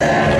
Yeah.